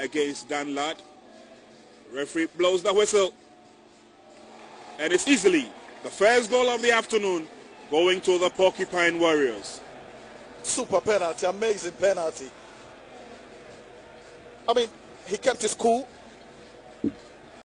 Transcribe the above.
against Danlad. Referee blows the whistle. And it's easily the first goal of the afternoon going to the Porcupine Warriors. Super penalty, amazing penalty. I mean, he kept his cool.